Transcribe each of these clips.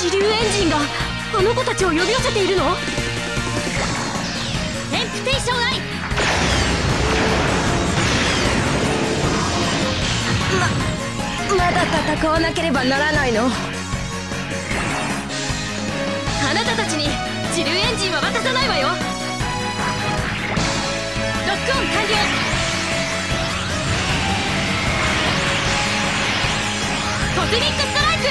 支流エンジンがあの子たちを呼び寄せているの？エンプテーションアイままだ戦わなければならないの？あなたたちに支流エンジンは渡さないわよ！ロックオン完了！コズミックストライク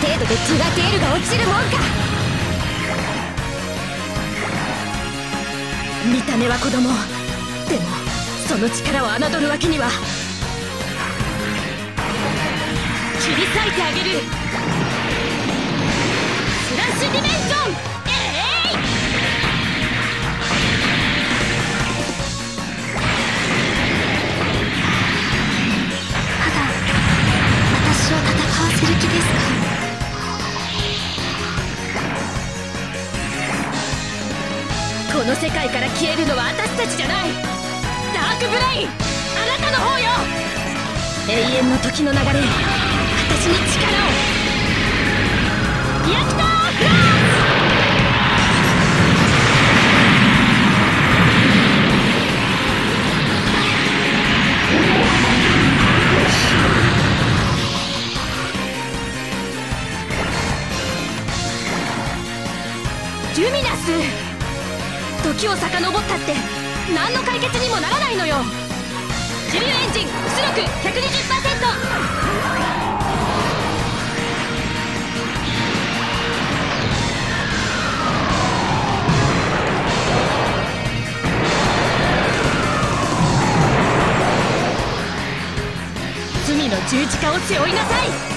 程度でティガテールが落ちるもんか。見た目は子供。でもその力を侮るわけには。切り裂いてあげる。の世界から消えるのは私たちじゃない。ダークブレインあなたの方よ。永遠の時の流れ私に力を。リアクターフラッルミナス。時を遡ったって何の解決にもならないのよ。主流エンジン出力120%罪の十字架を背負いなさい。